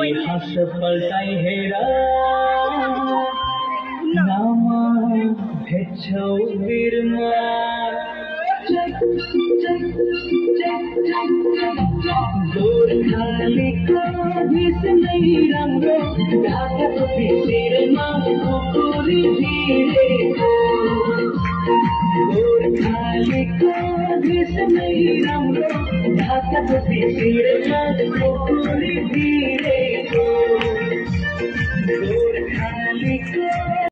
हेरा नामा भेच्छौ बिरमा गोर्खालीको भिस नै राम्रो ढाकाको भितिरमा कुकुरी भिरेको गोर्खालीको भिस नै राम्रो ढाकाको भितिरमा कुकुरी भिरेको गोर्खालीको